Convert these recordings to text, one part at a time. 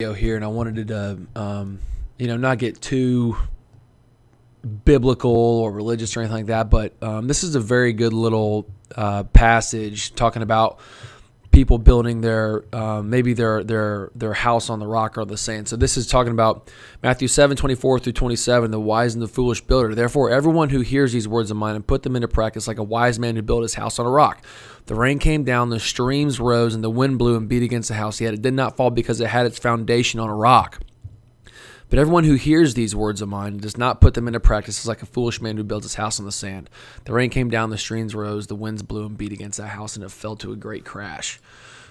here, and I wanted to, um, you know, not get too biblical or religious or anything like that, but um, this is a very good little uh, passage talking about people building their uh, maybe their their their house on the rock or the sand. So this is talking about Matthew 7, 24 through 27, the wise and the foolish builder. Therefore, everyone who hears these words of mine and put them into practice like a wise man who built his house on a rock. The rain came down, the streams rose, and the wind blew and beat against the house, yet it did not fall because it had its foundation on a rock. But everyone who hears these words of mine and does not put them into practice is like a foolish man who builds his house on the sand. The rain came down, the streams rose, the winds blew and beat against that house, and it fell to a great crash.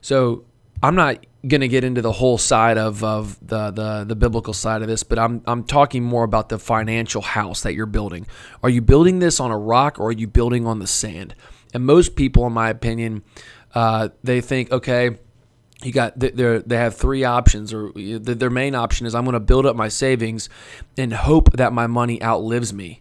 So I'm not going to get into the whole side of, of the, the, the biblical side of this, but I'm, I'm talking more about the financial house that you're building. Are you building this on a rock or are you building on the sand? And most people, in my opinion, uh, they think, okay, you got they they have three options or their main option is I'm going to build up my savings and hope that my money outlives me.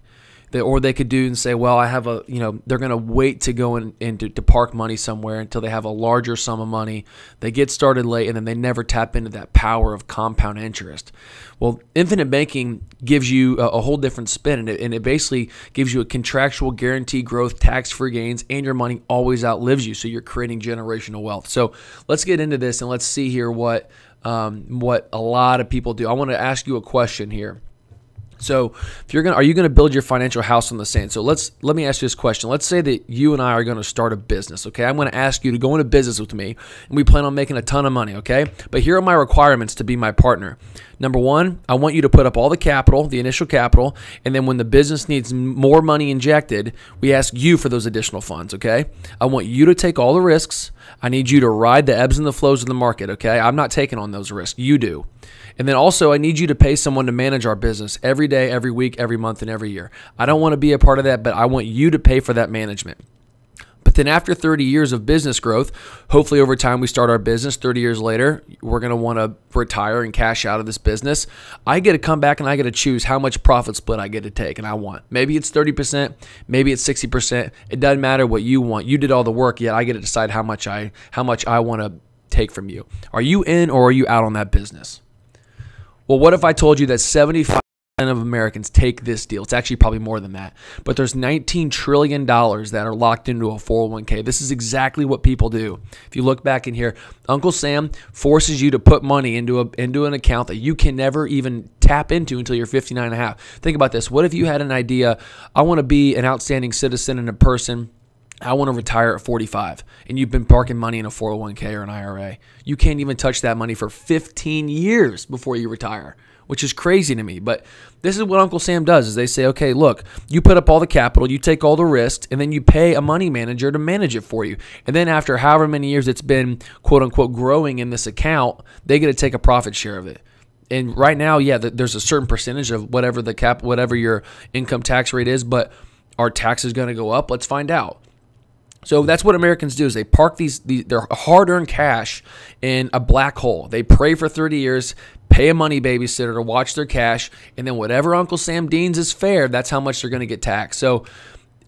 They, or they could do and say, well, I have a, you know, they're going to wait to go in and to, to, park money somewhere until they have a larger sum of money. They get started late and then they never tap into that power of compound interest. Well, infinite banking gives you a, a whole different spin and it, and it basically gives you a contractual guarantee growth, tax free gains, and your money always outlives you. So you're creating generational wealth. So let's get into this and let's see here what, um, what a lot of people do. I want to ask you a question here. So, if you're gonna, are you gonna build your financial house on the sand? So let's let me ask you this question. Let's say that you and I are gonna start a business. Okay, I'm gonna ask you to go into business with me, and we plan on making a ton of money. Okay, but here are my requirements to be my partner. Number one, I want you to put up all the capital, the initial capital, and then when the business needs more money injected, we ask you for those additional funds. Okay, I want you to take all the risks. I need you to ride the ebbs and the flows of the market. Okay, I'm not taking on those risks. You do. And then also, I need you to pay someone to manage our business every day, every week, every month, and every year. I don't want to be a part of that, but I want you to pay for that management. But then after 30 years of business growth, hopefully over time we start our business. 30 years later, we're going to want to retire and cash out of this business. I get to come back and I get to choose how much profit split I get to take and I want. Maybe it's 30%, maybe it's 60%. It doesn't matter what you want. You did all the work, yet I get to decide how much I how much I want to take from you. Are you in or are you out on that business? Well, what if I told you that seventy-five percent of Americans take this deal. It's actually probably more than that. But there's 19 trillion dollars that are locked into a 401k. This is exactly what people do. If you look back in here, Uncle Sam forces you to put money into a into an account that you can never even tap into until you're 59 and a half. Think about this. What if you had an idea, I want to be an outstanding citizen and a person I want to retire at 45 and you've been parking money in a 401k or an IRA. You can't even touch that money for 15 years before you retire, which is crazy to me. But this is what Uncle Sam does is they say, "Okay, look, you put up all the capital, you take all the risks, and then you pay a money manager to manage it for you. And then after however many years it's been quote unquote growing in this account, they get to take a profit share of it." And right now, yeah, there's a certain percentage of whatever the cap whatever your income tax rate is, but are taxes going to go up? Let's find out. So that's what Americans do is they park these, these their hard-earned cash in a black hole. They pray for 30 years, pay a money babysitter to watch their cash, and then whatever Uncle Sam deems is fair, that's how much they're going to get taxed. So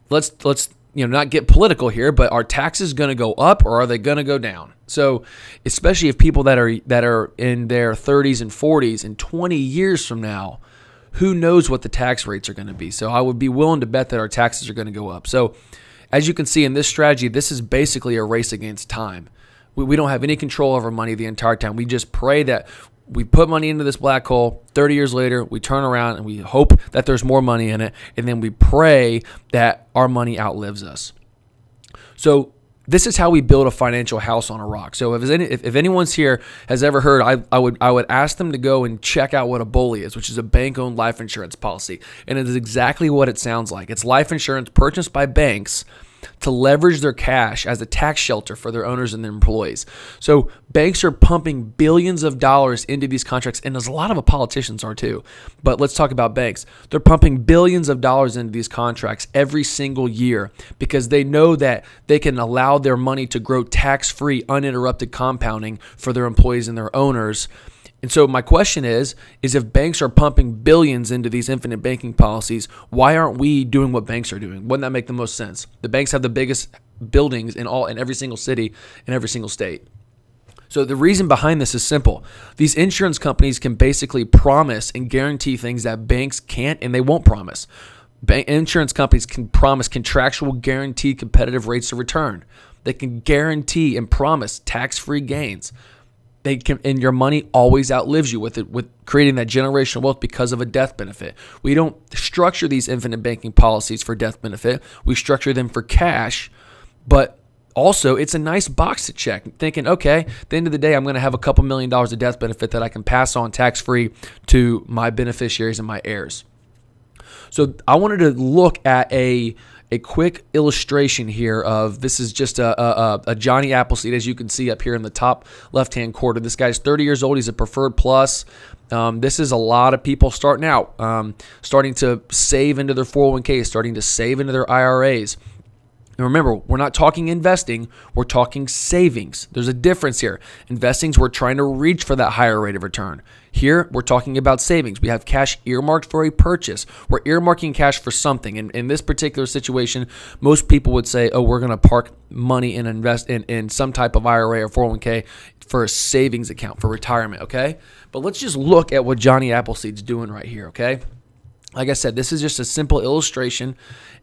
let's let's you know not get political here, but are taxes going to go up or are they going to go down? So especially if people that are that are in their 30s and 40s and 20 years from now, who knows what the tax rates are going to be? So I would be willing to bet that our taxes are going to go up. So as you can see in this strategy, this is basically a race against time. We, we don't have any control over money the entire time. We just pray that we put money into this black hole 30 years later we turn around and we hope that there's more money in it and then we pray that our money outlives us so this is how we build a financial house on a rock. So if, any, if, if, anyone's here has ever heard, I, I would I would ask them to go and check out what a BOLI is, which is a bank-owned life insurance policy, and it is exactly what it sounds like. It's life insurance purchased by banks to leverage their cash as a tax shelter for their owners and their employees. So banks are pumping billions of dollars into these contracts, and as a lot of politicians are too. But let's talk about banks. They're pumping billions of dollars into these contracts every single year because they know that they can allow their money to grow tax free, uninterrupted compounding for their employees and their owners and so my question is is if banks are pumping billions into these infinite banking policies, why aren't we doing what banks are doing? Wouldn't that make the most sense? The banks have the biggest buildings in all in every single city in every single state. So the reason behind this is simple. These insurance companies can basically promise and guarantee things that banks can't and they won't promise. Bank insurance companies can promise contractual guaranteed competitive rates of return. They can guarantee and promise tax-free gains. They can and your money always outlives you with it with creating that generational wealth because of a death benefit. We don't structure these infinite banking policies for death benefit. We structure them for cash, but also it's a nice box to check thinking okay at the end of the day i'm going to have a couple million dollars of death benefit that i can pass on tax free to my beneficiaries and my heirs so i wanted to look at a a quick illustration here of this is just a, a, a johnny appleseed as you can see up here in the top left hand corner. This guy's 30 years old. He's a preferred plus. Um, this is a lot of people starting out um, starting to save into their 401k starting to save into their iras remember, we're not talking investing, we're talking savings. There's a difference here. Investings, we're trying to reach for that higher rate of return. Here, we're talking about savings. We have cash earmarked for a purchase. We're earmarking cash for something. And in this particular situation, most people would say, oh, we're going to park money and invest in, in some type of IRA or 401k for a savings account for retirement, okay? But let's just look at what Johnny Appleseed's doing right here, okay? Like I said, this is just a simple illustration,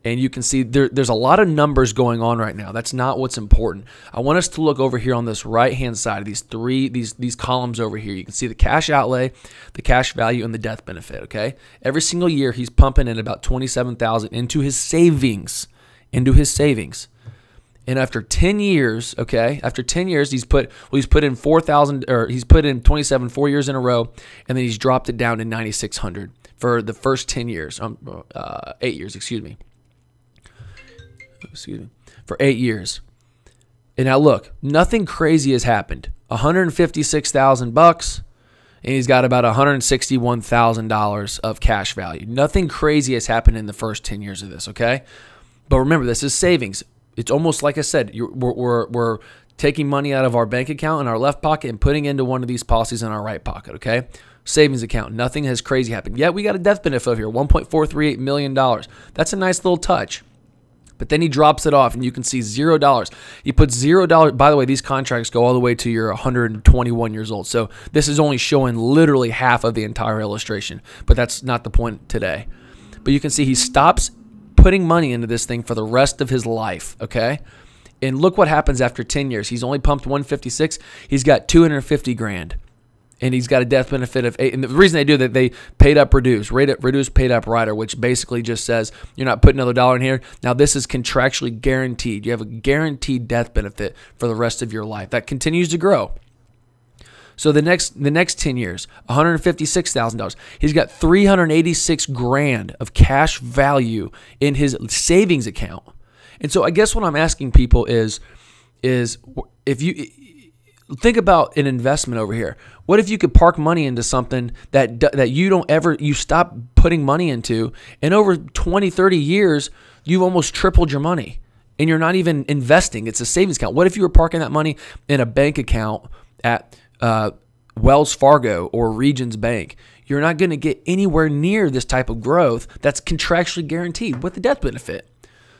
and you can see there, there's a lot of numbers going on right now. That's not what's important. I want us to look over here on this right hand side of these three these these columns over here. You can see the cash outlay, the cash value, and the death benefit. Okay, every single year he's pumping in about twenty seven thousand into his savings, into his savings. And after 10 years, okay, after 10 years, he's put well, he's put in 4,000 or he's put in 27 four years in a row, and then he's dropped it down to 9,600 for the first 10 years, um, uh, eight years, excuse me. Excuse me. For eight years. And now look, nothing crazy has happened. 156,000 bucks and he's got about $161,000 of cash value. Nothing crazy has happened in the first 10 years of this, okay? But remember, this is savings. It's almost like I said, we're, we're, we're taking money out of our bank account in our left pocket and putting into one of these policies in our right pocket, okay? Savings account. Nothing has crazy happened. Yet we got a death benefit here, $1.438 million. That's a nice little touch. But then he drops it off, and you can see zero dollars. He puts zero dollars. By the way, these contracts go all the way to you're 121 years old. So this is only showing literally half of the entire illustration. But that's not the point today. But you can see he stops putting money into this thing for the rest of his life. Okay. And look what happens after 10 years. He's only pumped 156. He's got 250 grand and he's got a death benefit of eight. And the reason they do that, they paid up reduce, rate up, reduce, paid up rider, which basically just says you're not putting another dollar in here. Now this is contractually guaranteed. You have a guaranteed death benefit for the rest of your life that continues to grow. So the next the next 10 years, $156,000. He's got 386 grand of cash value in his savings account. And so I guess what I'm asking people is is if you think about an investment over here. What if you could park money into something that that you don't ever you stop putting money into and over 20 30 years you've almost tripled your money and you're not even investing. It's a savings account. What if you were parking that money in a bank account at uh, Wells Fargo or Regions Bank? You're not going to get anywhere near this type of growth that's contractually guaranteed with the death benefit.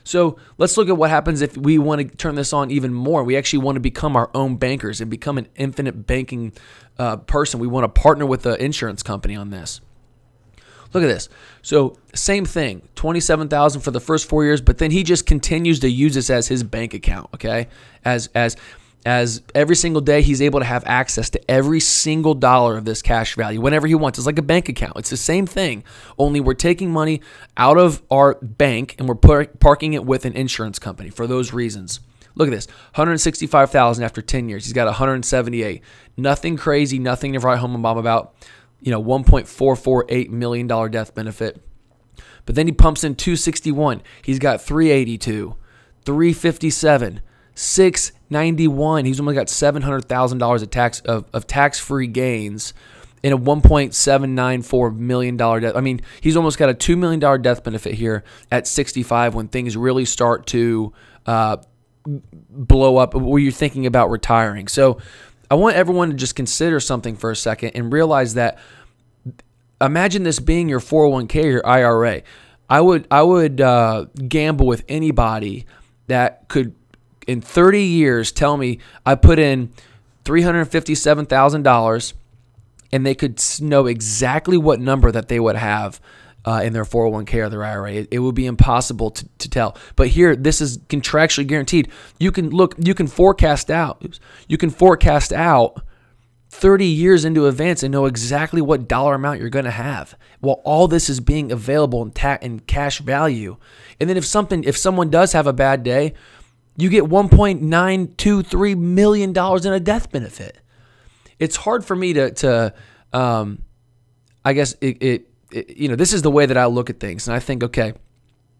So let's look at what happens if we want to turn this on even more. We actually want to become our own bankers and become an infinite banking uh, person. We want to partner with the insurance company on this. Look at this. So same thing, twenty-seven thousand for the first four years, but then he just continues to use this as his bank account. Okay, as as as every single day he's able to have access to every single dollar of this cash value whenever he wants. It's like a bank account. It's the same thing, only we're taking money out of our bank and we're parking it with an insurance company for those reasons. Look at this 165,000 after 10 years. He's got 178. Nothing crazy, nothing to write home and mom about. You know, $1.448 million death benefit. But then he pumps in 261. He's got 382, 357, 691. He's only got $700,000 of tax of, of tax-free gains in a 1.794 million dollar death. I mean, he's almost got a 2 million dollar death benefit here at 65 when things really start to uh, blow up where you're thinking about retiring. So, I want everyone to just consider something for a second and realize that imagine this being your 401k or your IRA. I would I would uh, gamble with anybody that could in 30 years tell me I put in $357,000 and they could know exactly what number that they would have uh, in their 401k or their IRA. It, it would be impossible to, to, tell. But here, this is contractually guaranteed. You can look, you can forecast out, oops, you can forecast out 30 years into advance and know exactly what dollar amount you're going to have. while all this is being available in, in cash value. And then if something, if someone does have a bad day, you get 1.923 million dollars in a death benefit. It's hard for me to, to um, I guess it, it you know, this is the way that I look at things. And I think, okay,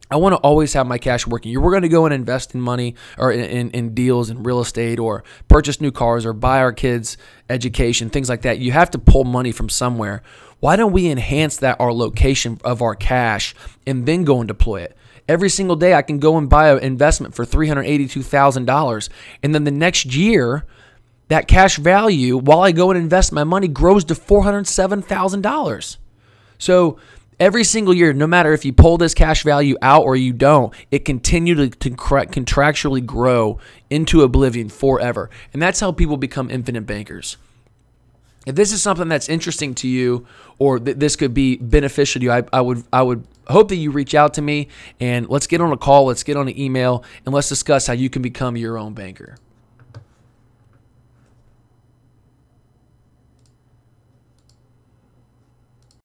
I want to always have my cash working. We're going to go and invest in money or in, in, in, deals in real estate or purchase new cars or buy our kids education, things like that. You have to pull money from somewhere. Why don't we enhance that our location of our cash and then go and deploy it? Every single day I can go and buy an investment for $382,000 and then the next year that cash value while I go and invest my money grows to $407,000. So every single year, no matter if you pull this cash value out or you don't, it continues to, contractually grow into oblivion forever. And that's how people become infinite bankers. If this is something that's interesting to you or th- this could be beneficial to you, I, I would I would hope that you reach out to me and let's get on a call, let's get on an email, and let's discuss how you can become your own banker.